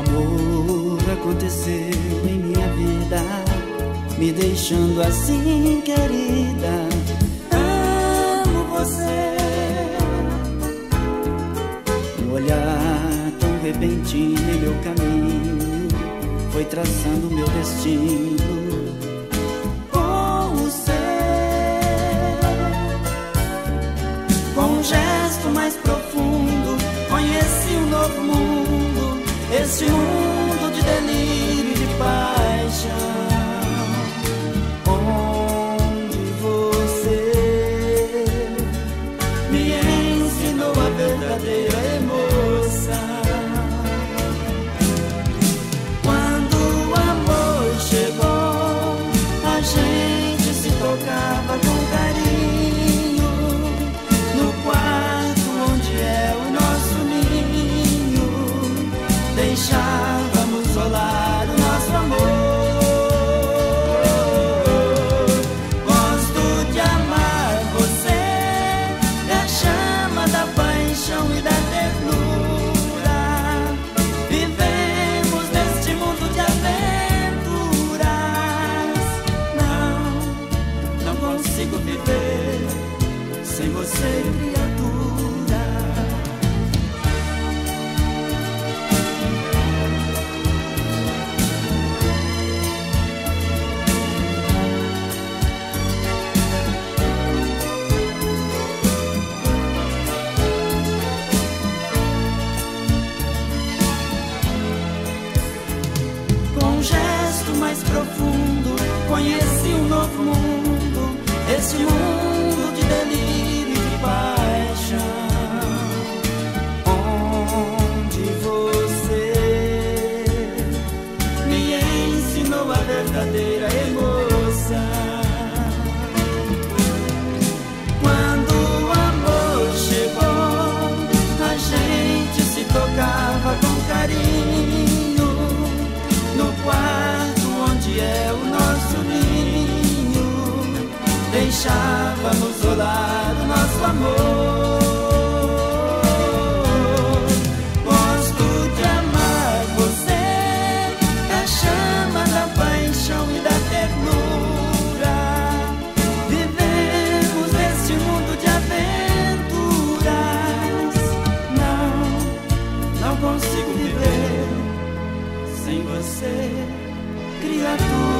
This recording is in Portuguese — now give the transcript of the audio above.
amor aconteceu em minha vida, me deixando assim, querida. Amo você. Um olhar tão repentino em meu caminho foi traçando meu destino. Esse mundo de delírio e de paixão. solar. mais profundo, conheci um novo mundo. Este mundo deixávamos rolar o nosso amor. Gosto de amar você, a chama da paixão e da ternura. Vivemos neste mundo de aventuras. Não, não consigo viver sem você, criatura.